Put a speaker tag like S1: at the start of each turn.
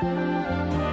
S1: Música